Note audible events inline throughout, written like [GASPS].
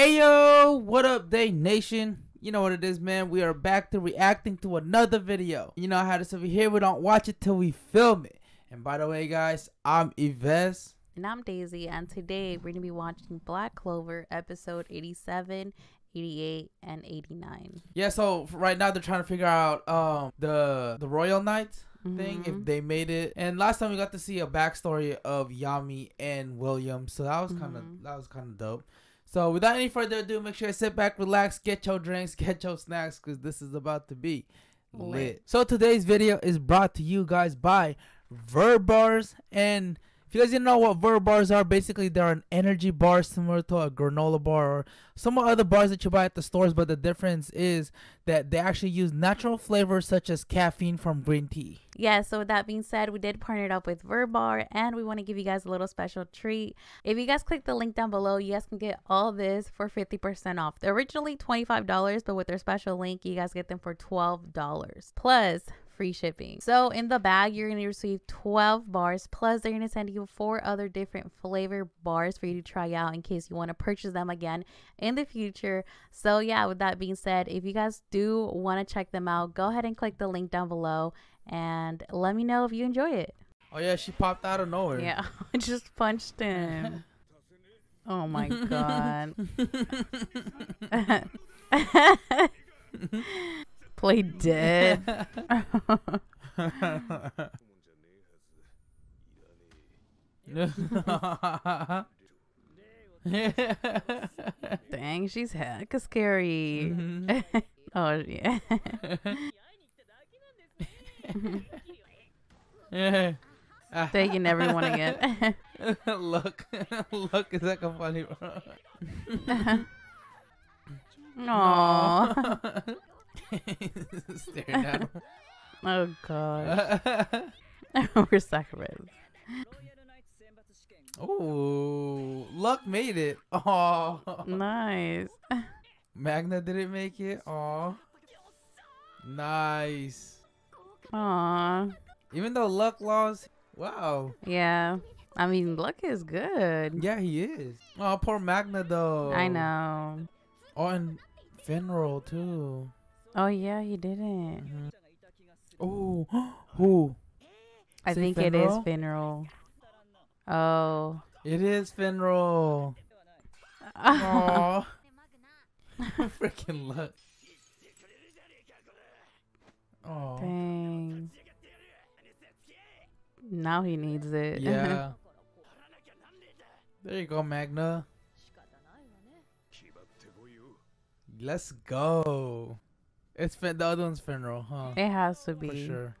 Hey yo, what up, Day Nation? You know what it is, man. We are back to reacting to another video. You know how this over here. We don't watch it till we film it. And by the way, guys, I'm Yves. And I'm Deisi, and today we're going to be watching Black Clover episode 87, 88, and 89. Yeah, so right now they're trying to figure out um the the Royal Knight thing if Mhm. they made it. And last time we got to see a backstory of Yami and William, so that was kind of Mhm. that was kind of dope. So without any further ado, make sure you sit back, relax, get your drinks, [LAUGHS] get your snacks, because this is about to be lit. Lit. So today's video is brought to you guys by Verb Bars. And if you guys didn't know what Verb Bars are, basically they're an energy bar similar to a granola bar or some other bars that you buy at the stores. But the difference is that they actually use natural flavors such as caffeine from green tea. Yeah, so with that being said, we did partner up with Verbar, and we want to give you guys a little special treat. If you guys click the link down below, you guys can get all this for 50% off. They're originally $25, but with their special link, you guys get them for $12 plus free shipping. So in the bag, you're going to receive 12 bars, plus they're going to send you four other different flavor bars for you to try out in case you want to purchase them again in the future. So yeah, with that being said, if you guys do want to check them out, go ahead and click the link down below and let me know if you enjoy it. Oh yeah, she popped out of nowhere. Yeah, I [LAUGHS] just punched him. [LAUGHS] Oh my god. [LAUGHS] Play [LAUGHS] dead. [LAUGHS] Dang, she's hecka scary. Mhm. [LAUGHS] oh yeah. yeah. Taking everyone again. look, look, is that of funny? Aww. [LAUGHS] Staring him. [LAUGHS] Oh god. [LAUGHS] We're sacraments. Oh, Luck made it. Oh, Nice. Magna didn't make it. Oh, nice. Aw. Even though Luck lost, wow. Yeah. I mean, Luck is good. Yeah, he is. Oh, poor Magna though. I know. Oh, and Finral too. Oh yeah, he didn't. Mhm. Oh, [GASPS] who? I Say think it is Finral? Finral. Oh. It is Finral. Oh, [LAUGHS] [LAUGHS] freaking Luck. Oh, Dang. Now he needs it. yeah. [LAUGHS] There you go, Magna. Let's go. It's fin- the other one's Finral, huh? it has to be. For sure.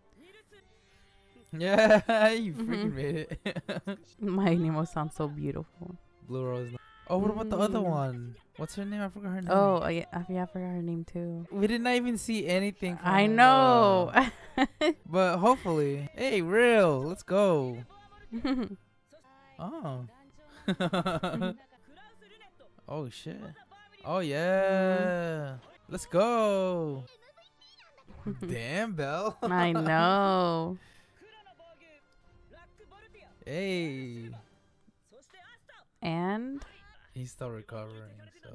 Yeah, [LAUGHS] you mm-hmm. freaking made it. [LAUGHS] My Nemo sounds so beautiful. Blue Rose. Oh, what about the other Mm. one? What's her name? I forgot her oh, name. Oh, yeah, I yeah, I forgot her name too. we did not even see anything. I know. [LAUGHS] but hopefully, hey, real. Let's go. Oh. Mm-hmm. oh shit. Oh yeah. Mm-hmm. Let's go. [LAUGHS] Damn, Belle. I know. hey. And He's still recovering, so.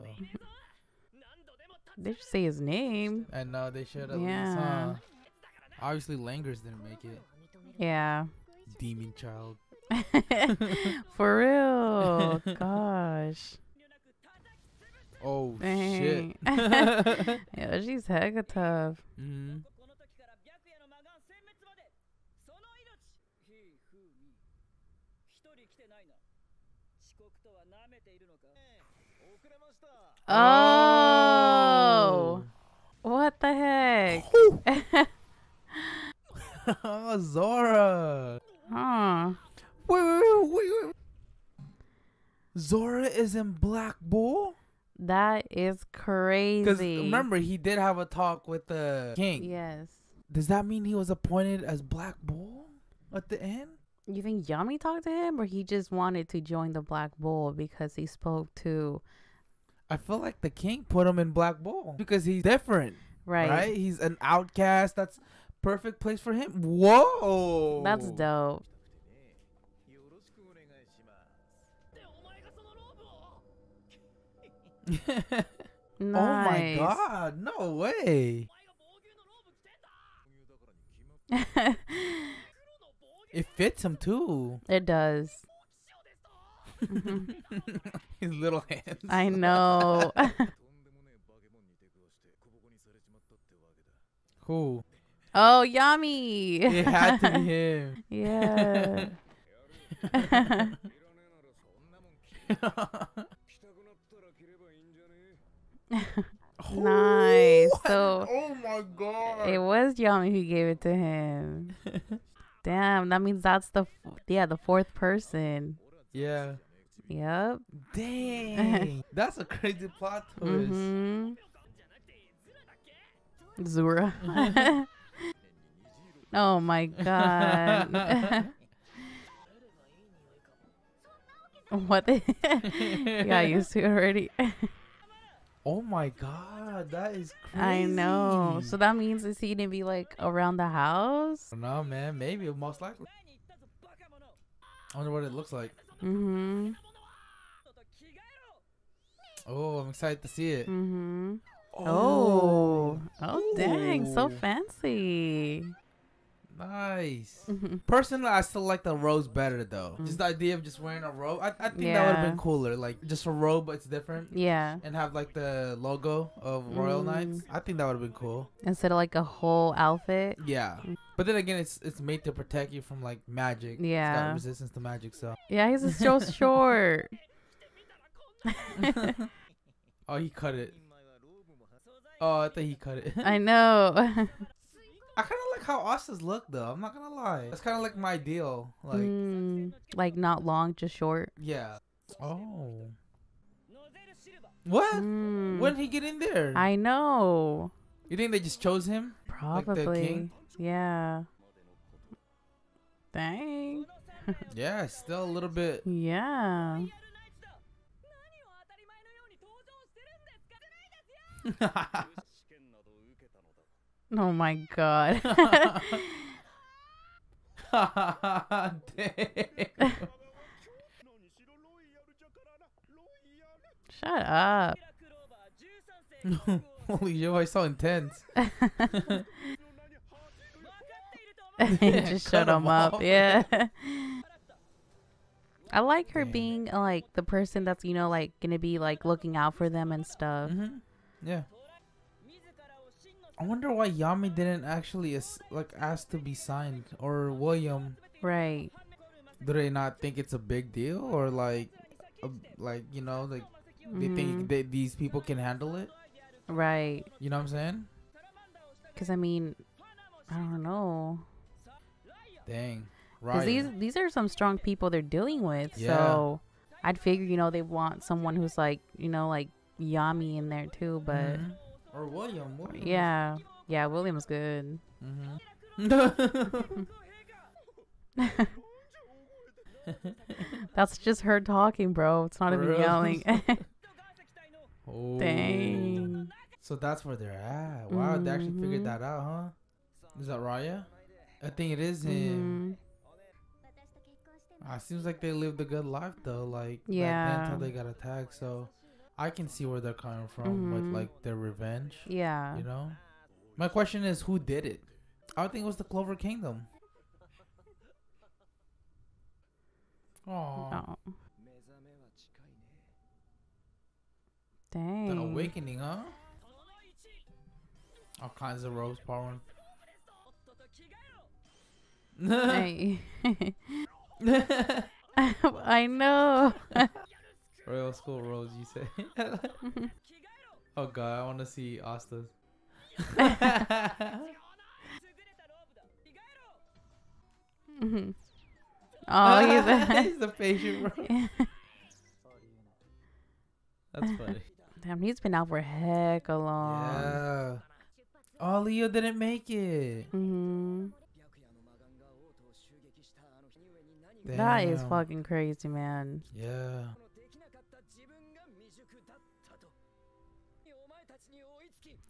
they should say his name. I know they should at Yeah. least, huh? Obviously, Langers didn't make it. Yeah. Demon child. [LAUGHS] For real. [LAUGHS] Gosh. Oh shit. [LAUGHS] Yeah, she's hecka tough. hmm Oh. What the heck? oh, [LAUGHS] [LAUGHS] Zora. Huh. Wait, wait, wait, wait, wait. Zora is in Black Bull? That is crazy. Because remember, he did have a talk with the king. Yes. Does that mean he was appointed as Black Bull at the end? You think Yami talked to him or he just wanted to join the Black Bull because he spoke to I feel like the king put him in Black Bull because he's different, right. right? He's an outcast. That's perfect place for him. Whoa, That's dope. [LAUGHS] Oh my god, no way. [LAUGHS] It fits him too. it does. [LAUGHS] His little hands. I know. Cool. oh, Yami. It had to be him. yeah. [LAUGHS] nice. So oh my god. it was Yami who gave it to him. [LAUGHS] Damn, that means that's the f- yeah the fourth person. yeah. Yep. Dang. [LAUGHS] That's a crazy plot twist. Mm-hmm. Zora. oh my god. what? The you got used to it already. Oh my god, that is crazy. I know. So that means is he gonna be like around the house? No man, maybe most likely. I wonder what it looks like. Mm-hmm. Oh, I'm excited to see it. Mm-hmm. Oh. Oh dang, so fancy. Nice. Mhm. Personally, I still like the rose better though. Mm. Just the idea of just wearing a robe. I, I think that would have been cooler. Like just a robe, but it's different. Yeah. And have like the logo of Royal Mm. Knights. I think that would have been cool. Instead of like a whole outfit. Yeah. But then again, it's it's made to protect you from like magic. It's got Yeah. resistance to magic, so. Yeah, he's just so [LAUGHS] short. [LAUGHS] oh, he cut it. Oh, I think he cut it. [LAUGHS] I know. I kind of like how Asta's look though. I'm not gonna lie. It's kind of like my ideal. Like, Mm, like not long, just short. yeah. Oh. What? Mm, When did he get in there? I know. you think they just chose him? Like the Probably. king? yeah. Dang. [LAUGHS] Yeah, still a little bit. Yeah. [LAUGHS] [LAUGHS] Oh my god. [LAUGHS] Shut up. [LAUGHS] Holy shit, why he's so intense? [LAUGHS] just shut him him up. off. Yeah. I like her Damn. being like the person that's you know like gonna be like looking out for them and stuff. hmm Yeah. I wonder why Yami didn't actually like ask to be signed or William. Right. Do they not think it's a big deal or like, uh, like you know, like they Mhm. think that these people can handle it? Right. You know what I'm saying? Because I mean, I don't know. Dang. Right. these these are some strong people they're dealing with. Yeah. So I'd figure you know they want someone who's like you know like Yami in there too. But Mhm. Or William. William. yeah, yeah, William's good. Mm-hmm. [LAUGHS] [LAUGHS] That's just her talking, bro. It's not For even real? yelling. [LAUGHS] oh. Dang. So that's where they're at. Wow, they actually figured Mhm. that out, huh? Is that Rhya? I think it is him. Mhm. Ah, seems like they lived a good life though. Like Yeah. until they got attacked. So I can see where they're coming from with Mhm. like their revenge. Yeah. You know. My question is, who did it? I would think it was the Clover Kingdom. Oh, Oh. the Dang. awakening, huh? All kinds of rose powering. [LAUGHS] Hey. [LAUGHS] [LAUGHS] I know. Royal school rose, you say? [LAUGHS] oh god, I want to see Asta's. [LAUGHS] Mhm. oh, [LAUGHS] he's a- he's the patient, bro. That's funny. Damn, he's been out for heck a long. Yeah. Oh, Leo didn't make it. hmm That is fucking crazy, man. Yeah.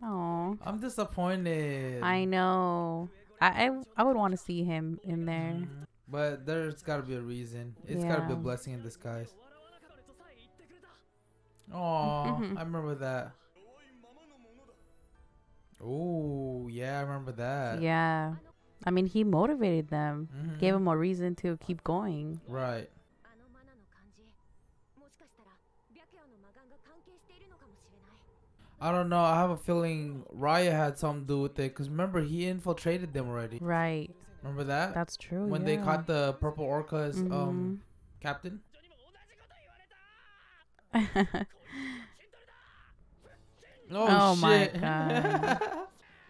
Oh, I'm disappointed. I know. I I, I would want to see him in there. Mhm. But there's got to be a reason. It's got to be a blessing in disguise. Oh. I remember that. Oh, yeah, I remember that. Yeah. I mean, he motivated them, Mhm. gave them a reason to keep going. Right. I don't know. I have a feeling Rhya had something to do with it. Because remember, he infiltrated them already. Right. Remember that? That's true. when they caught the purple orcas um Mhm. captain. [LAUGHS] Oh, Oh my. God.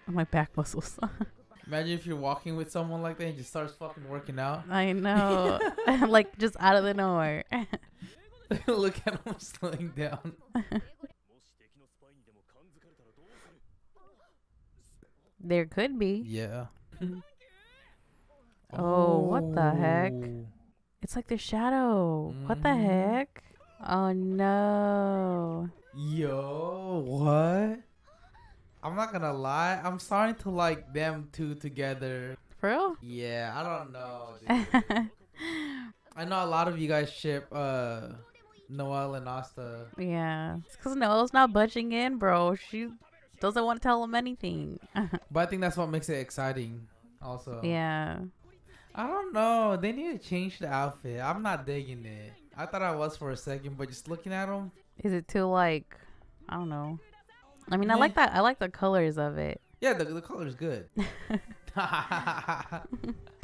My back muscles. [LAUGHS] Imagine if you're walking with someone like that and just starts fucking working out. I know. [LAUGHS] like just out of the nowhere. Look at him slowing down. There could be. Yeah. [LAUGHS] Oh, what the heck? Oh. It's like the shadow. What the Mhm. heck? Oh no. Yo, what? I'm not gonna lie. I'm starting to like them two together. For real? Yeah, I don't know. [LAUGHS] I know a lot of you guys ship uh Noelle and Asta. yeah. It's because Noelle's not budging in, bro. She doesn't want to tell him anything. [LAUGHS] But I think that's what makes it exciting also. yeah. I don't know. They need to change the outfit. I'm not digging it. I thought I was for a second, but just looking at them. Is it too like I don't know. I mean I like that I like the colors of it. Yeah, the, the color's good. [LAUGHS] [LAUGHS] I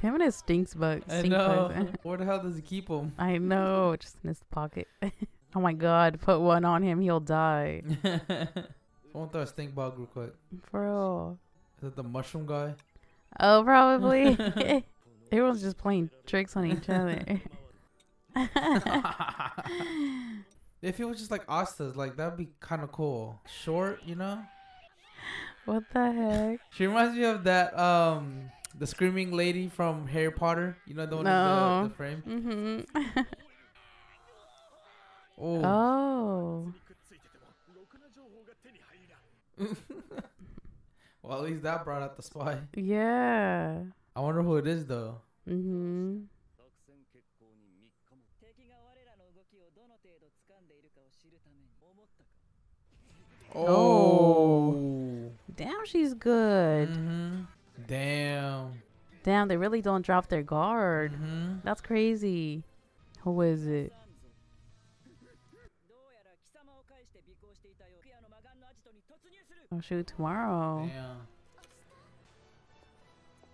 Him stinks bug. Stink know. bugs. Where the hell does he keep them? I know, just in his pocket. oh my god, put one on him, he'll die. Someone throw a stink bug real quick. For real. Is it the mushroom guy? Oh, probably. [LAUGHS] [LAUGHS] Everyone's just playing tricks on each other. [LAUGHS] if it was just like Asta's, like that'd be kind of cool. Short, you know. what the heck? She reminds me of that um the screaming lady from Harry Potter. You know the one No. with the, the frame. Mm-hmm. Oh. oh. [LAUGHS] well, at least that brought out the spy. Yeah. I wonder who it is though. Mm-hmm. Oh. oh. Damn, she's good. Mm-hmm. Damn. Damn, they really don't drop their guard. Mm-hmm. That's crazy. Who is it? Oh shoot, tomorrow. Yeah.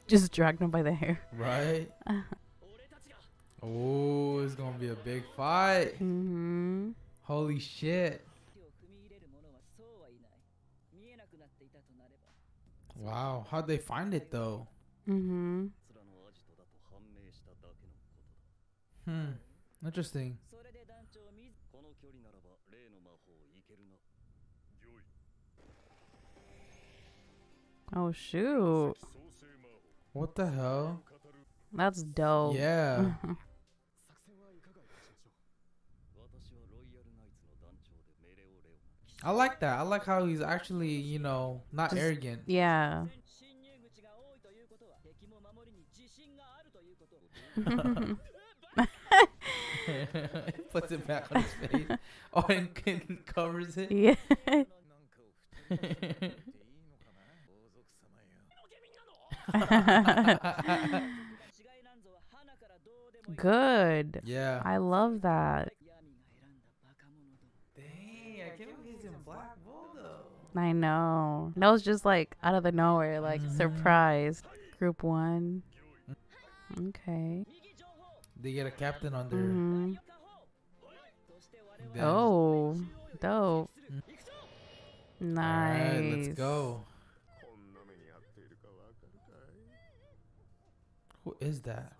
Just dragged him by the hair. Right. [LAUGHS] oh, it's gonna be a big fight. Mm -hmm. Holy shit. Wow, how'd they find it though? Mm-hmm. Hmm. Interesting. Oh shoot. What the hell? That's dope. Yeah. I like that. I like how he's actually, you know, not Just, arrogant. Yeah. he [LAUGHS] puts it back on his face. [LAUGHS] Oh, and [LAUGHS] covers it. Yeah. [LAUGHS] Good. Yeah. I love that. Dang, I can't believe he's in Black Bull though. I know. That was just like out of the nowhere, like mm -hmm. surprised. Group one. Okay. They get a captain on their. Mm -hmm. Oh, dope. Nice. All right, let's go. Who is that?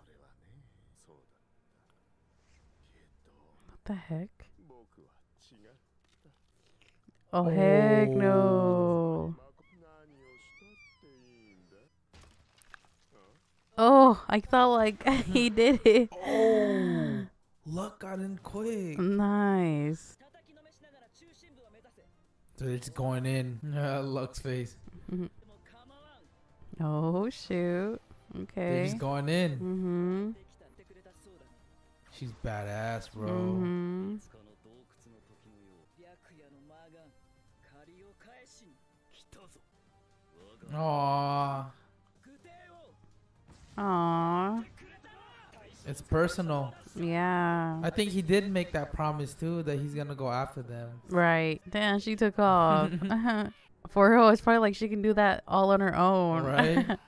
What the heck? Oh, oh. heck no. Oh, I thought like [LAUGHS] he did it. [LAUGHS] Oh, Luck got in quick. Nice. So it's going in. Uh, [LAUGHS] Luck's face. Mm -hmm. Oh shoot. Okay. She's going in. Mm-hmm. She's badass, bro. Mm-hmm. Aww. Aww. It's personal. Yeah. I think he did make that promise too that he's gonna go after them. Right. Damn, she took off. [LAUGHS] [LAUGHS] For her, it's probably like she can do that all on her own. Right. [LAUGHS]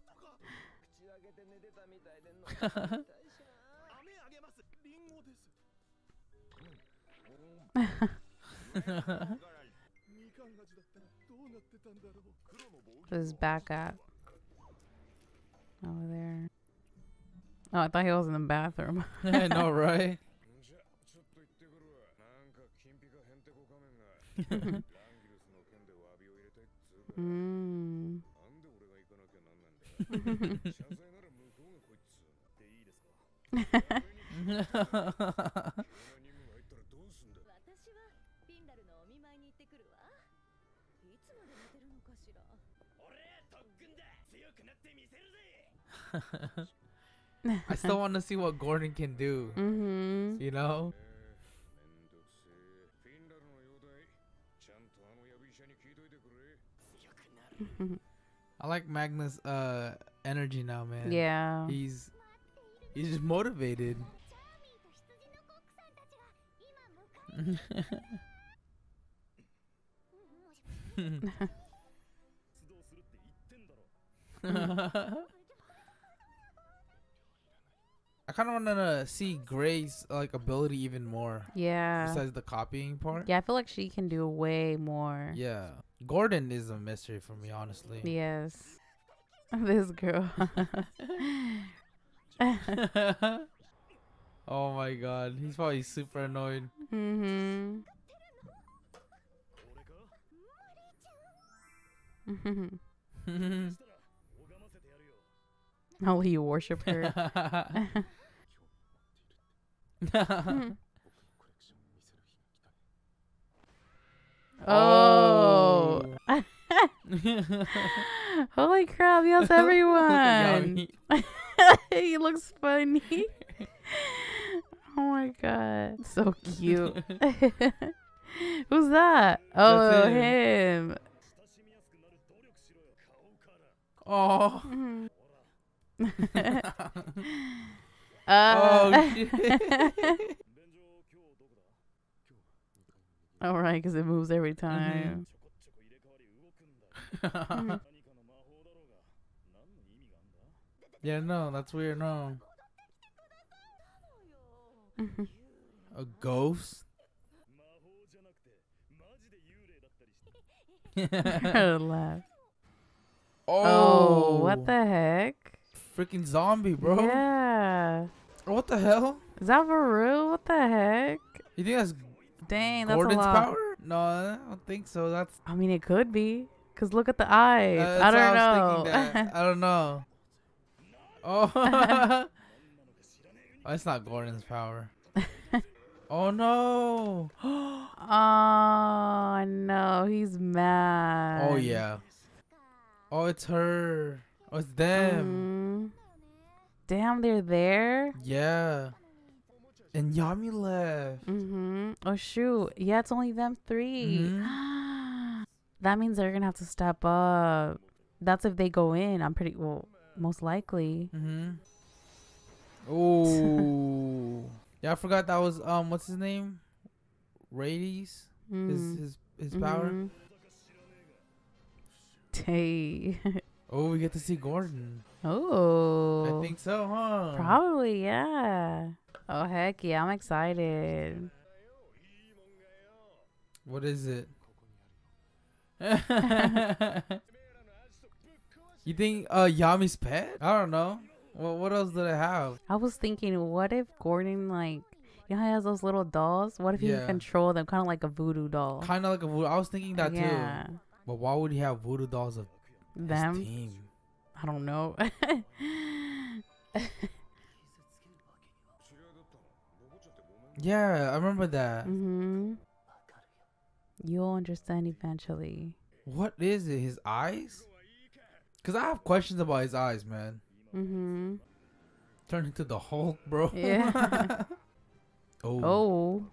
[LAUGHS] Just back up. Over there. Oh, I thought he was in the bathroom. [LAUGHS] I know, right? [LAUGHS] mm. I still want to see what Gordon can do. Mm -hmm. You know? [LAUGHS] I like Magna's uh, energy now, man. Yeah. He's He's just motivated. [LAUGHS] I kind of want to see Grey's like ability even more. Yeah. Besides the copying part. Yeah, I feel like she can do way more. Yeah. Gordon is a mystery for me, honestly. Yes. [LAUGHS] This girl. [LAUGHS] [LAUGHS] oh my god, he's probably super annoyed. Mm-hmm. How [LAUGHS] oh, will you worship her? [LAUGHS] oh. oh. Holy crap, yes, everyone! [LAUGHS] he looks funny. oh my god, [LAUGHS] so cute. [LAUGHS] Who's that? Oh, him. him. Oh. oh uh. Oh. All right, because it moves every mm-hmm. time. Mm -hmm. Yeah, no, that's weird. No. Mm-hmm. a ghost? laugh. Oh, [LAUGHS] oh, what the oh. heck? Freaking zombie, bro. Yeah. What the hell? Is that for real? What the heck? You think that's Dang, Gordon's that's a lot. power? No, I don't think so. That's. I mean, it could be. Cause look at the eyes. Uh, I don't I know. [LAUGHS] I don't know. Oh, [LAUGHS] [LAUGHS] it's not Gordon's power. [LAUGHS] oh no. [GASPS] oh no, he's mad. oh yeah. Oh, it's her. Oh, it's them. Mm. Damn, they're there. Yeah. And Yami left. Mm-hmm. Oh shoot. Yeah, it's only them 3 Mhm. [GASPS] that means they're gonna have to step up. That's if they go in. I'm pretty well, most likely. Mm-hmm. Oh, yeah, I forgot that was um, what's his name? Rades. Mm. His his his mm-hmm. power. Hey. [LAUGHS] oh, we get to see Gordon. Oh. I think so, huh? Probably, yeah. Oh heck yeah! I'm excited. What is it? [LAUGHS] [LAUGHS] You think uh, Yami's pet? I don't know. Well, what else did I have? I was thinking, what if Gordon like you know, he has those little dolls. What if he yeah. can control them, kind of like a voodoo doll? Kind of like a voodoo. I was thinking that yeah. too. But why would he have voodoo dolls of them? team? I don't know. [LAUGHS] yeah, I remember that. Mm-hmm. You'll understand eventually. What is it? His eyes? Cause I have questions about his eyes, man. Mm-hmm. Turn into the Hulk, bro. Yeah. [LAUGHS] oh. Oh.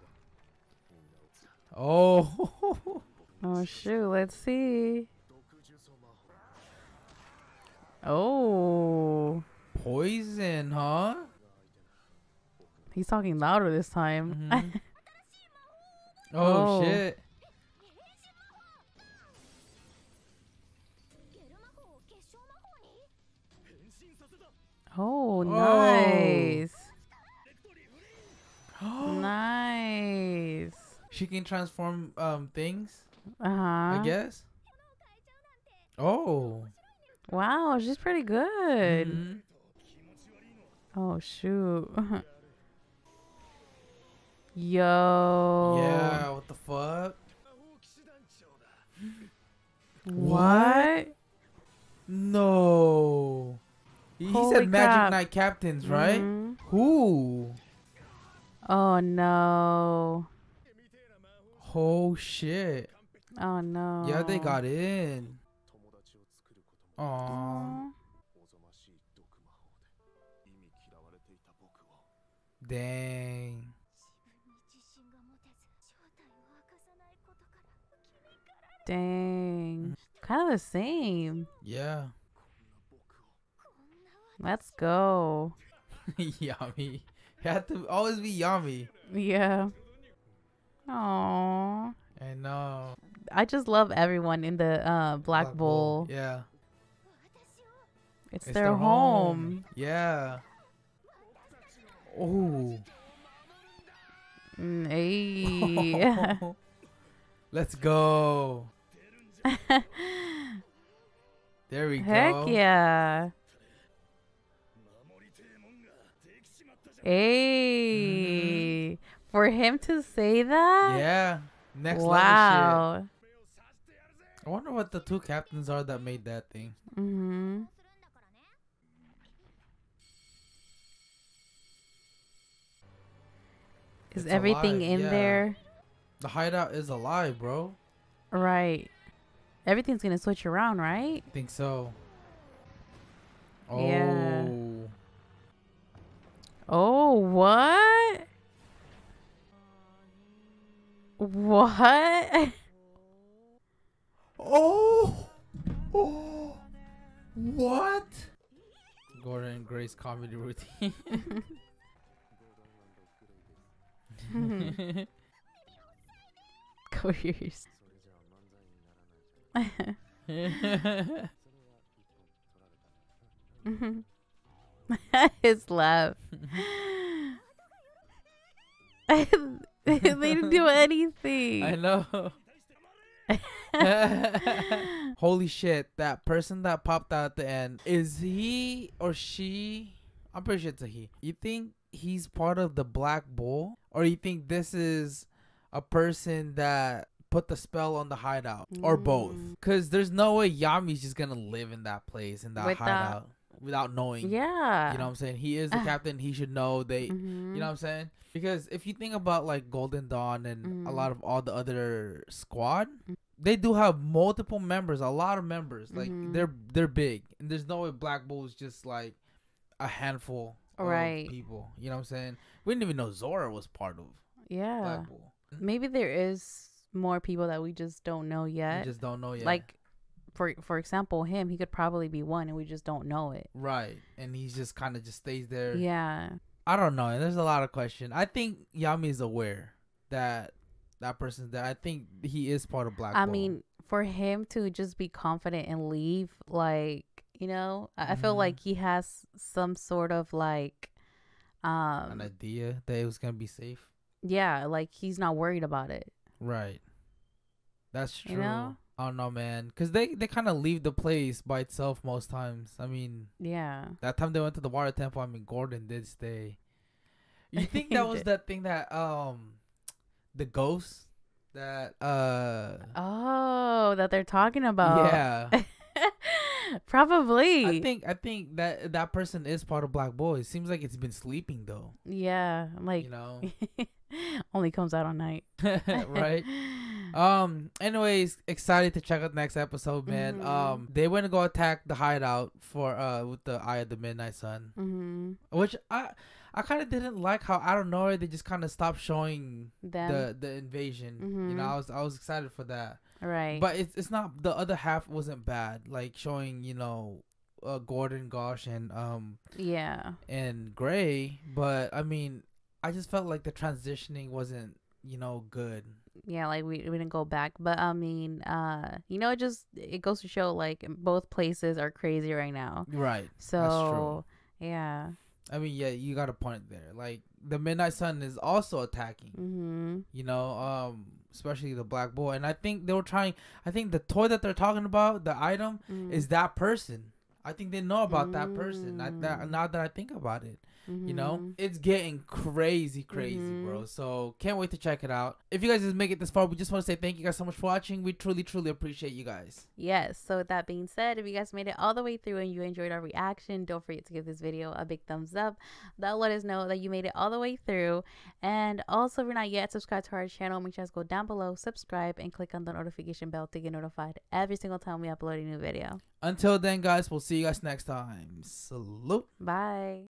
Oh. Oh shoot, let's see. Oh. Poison, huh? He's talking louder this time. Mhm. [LAUGHS] oh, Oh. shit. Oh, oh, nice. [GASPS] nice. She can transform um things. Uh huh. I guess. Oh. Wow, she's pretty good. Mm -hmm. Oh shoot. [LAUGHS] Yo. Yeah. What the fuck? what? No. He, Holy said Magic. Knight Captains, mm-hmm. right? Mm -hmm. Who? Oh no. Oh shit. Oh no. Yeah, they got in. Aww. Dang. Dang kind of the same. Yeah. Let's go. [LAUGHS] Yami. You have to always be Yami. Yeah. Aww. I know. I just love everyone in the uh, Black, Black Bull. Yeah. It's, it's their, their home. home. Yeah. Oh. Mm, hey. [LAUGHS] [LAUGHS] Let's go. [LAUGHS] there we go. Heck yeah. Hey. Mm. For him to say that? Yeah. Next wow. level shit. I wonder what the two captains are that made that thing. Mm-hmm. Is it's everything alive, in yeah. there? The hideout is alive, bro. Right. Everything's gonna switch around, right? I think so. Oh. Yeah. Oh, what? What? [LAUGHS] Oh. Oh. What? Gordon and Grace comedy routine. [LAUGHS] [LAUGHS] Careers. [LAUGHS] His laugh. [LAUGHS] they didn't do anything. I know. [LAUGHS] Holy shit, that person that popped out at the end, is he or she? I'm pretty sure it's a he. You think he's part of the Black Bull? Or you think this is a person that put the spell on the hideout? Or both? Mm. Because there's no way Yami's just gonna live in that place, in that Without- hideout, without knowing. Yeah. You know what I'm saying? He is the Ah. captain. He should know. They, Mhm. you know what I'm saying? Because if you think about like Golden Dawn and a Mhm. lot of all the other squad, Mm. they do have multiple members, a lot of members. Like Mhm. they're they're big, and there's no way Black Bull is just like a handful Right. of people. You know what I'm saying? We didn't even know Zora was part of yeah. Black Bull. Maybe there is more people that we just don't know We yet. just don't know yet. Like, for for example, him, he could probably be one, and we just don't know it. right, and he's just kind of just stays there. Yeah. I don't know. There's a lot of question. I think Yami is aware that that person's there. I think he is part of Black I mean, for him to just be confident and leave, like you know, I, I feel Mhm. like he has some sort of like, um an idea that it was gonna be safe. yeah, like he's not worried about it. Right. That's true. You know? I don't know, man. Cause they they kind of leave the place by itself most times. I mean, Yeah. that time they went to the water temple. I mean, Gordon did stay, You [LAUGHS] think that was the thing that um, the ghost that uh, Oh, that they're talking about. yeah. [LAUGHS] Probably. I think I think that that person is part of Black Bull. It Seems like it's been sleeping though. yeah, like You know, [LAUGHS] [LAUGHS] only comes out on night. [LAUGHS] right? [LAUGHS] Um. Anyways, excited to check out the next episode, man. Mhm. Um, they went to go attack the hideout for uh with the Eye of the Midnight Sun, hmm which I I kind of didn't like how out of nowhere they just kind of stopped showing Them. the the invasion. You know, Mhm. I was I was excited for that, right. but it's it's not the other half wasn't bad. Like showing you know. Uh, Gordon Gauche and um yeah. and Grey, but I mean, I just felt like the transitioning wasn't, you know, good. Yeah, like we, we didn't go back. But I mean, uh, you know, it just it goes to show like both places are crazy right now. Right. So yeah. I mean, yeah, you got a point there. Like the Midnight Sun is also attacking. Mm-hmm. You know, um, especially the black boy, and I think they were trying. I think the toy that they're talking about, the item, Mm-hmm. is that person. I think they know about that person. I, that, Mm. now that I think about it, you know, Mhm. it's getting crazy, crazy, Mhm. bro. So can't wait to check it out. If you guys just make it this far, we just want to say thank you guys so much for watching. We truly, truly appreciate you guys. Yes. So with that being said, if you guys made it all the way through and you enjoyed our reaction, don't forget to give this video a big thumbs up. That'll let us know that you made it all the way through. And also, if you're not yet subscribed to our channel, make sure to go down below, subscribe, and click on the notification bell to get notified every single time we upload a new video. Until then, guys, we'll see you guys next time. Salute. Bye.